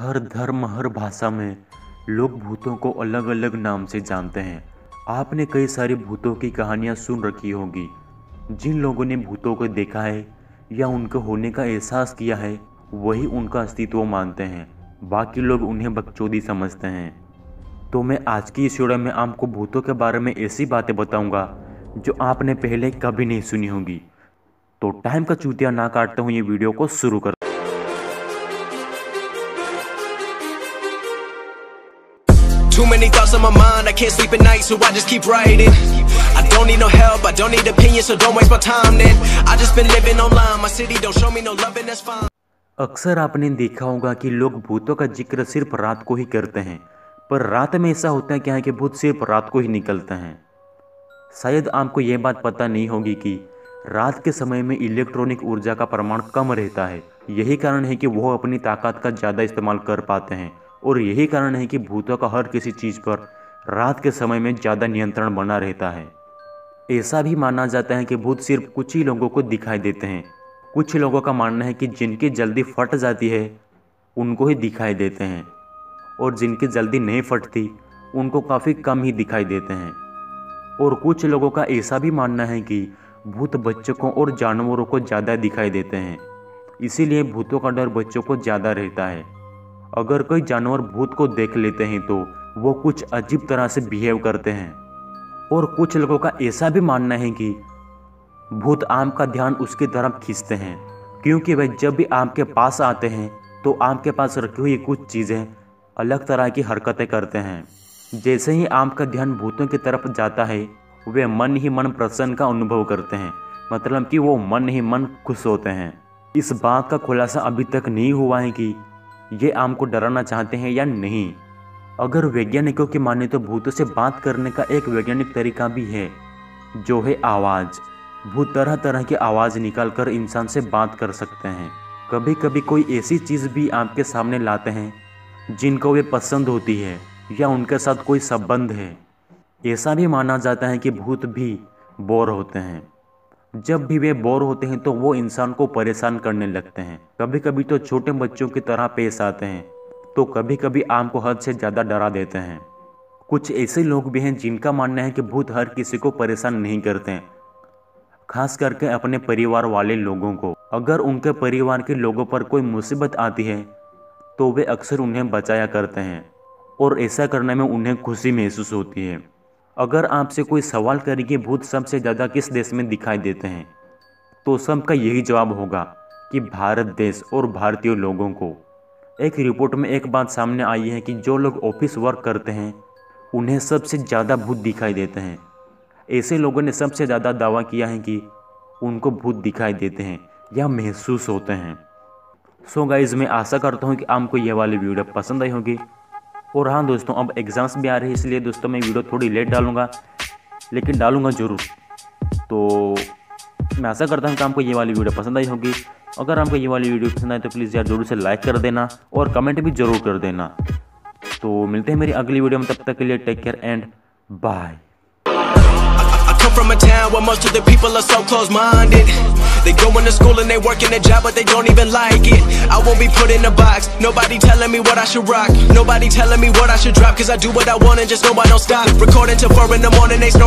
हर धर्म, हर भाषा में लोग भूतों को अलग अलग नाम से जानते हैं। आपने कई सारी भूतों की कहानियाँ सुन रखी होगी। जिन लोगों ने भूतों को देखा है या उनके होने का एहसास किया है, वही उनका अस्तित्व मानते हैं। बाकी लोग उन्हें बकचोदी समझते हैं। तो मैं आज की इस वीडियो में आपको भूतों के बारे में ऐसी बातें बताऊँगा, जो आपने पहले कभी नहीं सुनी होगी। तो टाइम का चूतिया ना काटते हुए ये वीडियो को शुरू कर Too many thoughts on my mind, I can't sleep at night, so I just keep writing. I don't need no help, I don't need opinions, so don't waste my time then. I just been living online, my city don't show me no love, and that's fine. अक्सर आपने देखा होगा कि लोग भूतों का ज़िक्र सिर्फ़ रात को ही करते हैं पर रात में ऐसा होता है क्या है कि भूत सिर्फ़ रात को ही निकलते हैं शायद आपको यह बात पता नहीं होगी कि रात के समय में इलेक्ट्रॉनिक ऊर्जा का प्रमाण कम रहता है यही कारण है कि वो अपनी ताकत का ज़्यादा इस्तेमाल कर पाते हैं और यही कारण है कि भूतों का हर किसी चीज़ पर रात के समय में ज़्यादा नियंत्रण बना रहता है। ऐसा भी माना जाता है कि भूत सिर्फ़ कुछ ही लोगों को दिखाई देते हैं। कुछ लोगों का मानना है कि जिनकी जल्दी फट जाती है, उनको ही दिखाई देते हैं। और जिनकी जल्दी नहीं फटती, उनको काफ़ी कम ही दिखाई देते हैं। और कुछ लोगों का ऐसा भी मानना है कि भूत बच्चों को और जानवरों को ज़्यादा दिखाई देते हैं। इसीलिए भूतों का डर बच्चों को ज़्यादा रहता है। अगर कोई जानवर भूत को देख लेते हैं तो वो कुछ अजीब तरह से बिहेव करते हैं। और कुछ लोगों का ऐसा भी मानना है कि भूत आम का ध्यान उसकी तरफ़ खींचते हैं, क्योंकि वह जब भी आम के पास आते हैं तो आम के पास रखी हुई कुछ चीज़ें अलग तरह की हरकतें करते हैं। जैसे ही आम का ध्यान भूतों की तरफ़ जाता है, वे मन ही मन प्रसन्न का अनुभव करते हैं मतलब कि वो मन ही मन खुश होते हैं। इस बात का खुलासा अभी तक नहीं हुआ है कि ये आम को डराना चाहते हैं या नहीं? अगर वैज्ञानिकों की माने तो भूतों से बात करने का एक वैज्ञानिक तरीका भी है, जो है आवाज़। भूत तरह तरह की आवाज़ निकाल कर इंसान से बात कर सकते हैं। कभी कभी कोई ऐसी चीज़ भी आपके सामने लाते हैं, जिनको वे पसंद होती है या उनके साथ कोई संबंध है। ऐसा भी माना जाता है कि भूत भी बोर होते हैं। जब भी वे बोर होते हैं तो वो इंसान को परेशान करने लगते हैं। कभी कभी तो छोटे बच्चों की तरह पेश आते हैं तो कभी कभी आम को हद से ज़्यादा डरा देते हैं। कुछ ऐसे लोग भी हैं जिनका मानना है कि भूत हर किसी को परेशान नहीं करते हैं, खास करके अपने परिवार वाले लोगों को। अगर उनके परिवार के लोगों पर कोई मुसीबत आती है तो वे अक्सर उन्हें बचाया करते हैं, और ऐसा करने में उन्हें खुशी महसूस होती है। अगर आपसे कोई सवाल करे कि भूत सबसे ज़्यादा किस देश में दिखाई देते हैं तो सबका यही जवाब होगा कि भारत देश और भारतीय लोगों को। एक रिपोर्ट में एक बात सामने आई है कि जो लोग ऑफ़िस वर्क करते हैं, उन्हें सबसे ज़्यादा भूत दिखाई देते हैं। ऐसे लोगों ने सबसे ज़्यादा दावा किया है कि उनको भूत दिखाई देते हैं या महसूस होते हैं। सो so गाइज़ मैं आशा करता हूँ कि आपको यह वाली वीडियो पसंद आई होगी। और हाँ दोस्तों, अब एग्ज़ाम्स भी आ रहे हैं, इसलिए दोस्तों मैं वीडियो थोड़ी लेट डालूँगा, लेकिन डालूँगा ज़रूर। तो मैं आशा करता हूँ कि आपको ये वाली वीडियो पसंद आई होगी। अगर आपको ये वाली वीडियो पसंद आए तो प्लीज़ यार ज़रूर से लाइक कर देना और कमेंट भी ज़रूर कर देना। तो मिलते हैं मेरी अगली वीडियो में, तब तक के लिए take care and bye from a town where most of the people are so close-minded. They go into school and they work in a job, but they don't even like it. I won't be put in a box. Nobody telling me what I should rock. Nobody telling me what I should drop. Cause I do what I want and just know I don't stop. Recording till four in the morning, they snoring.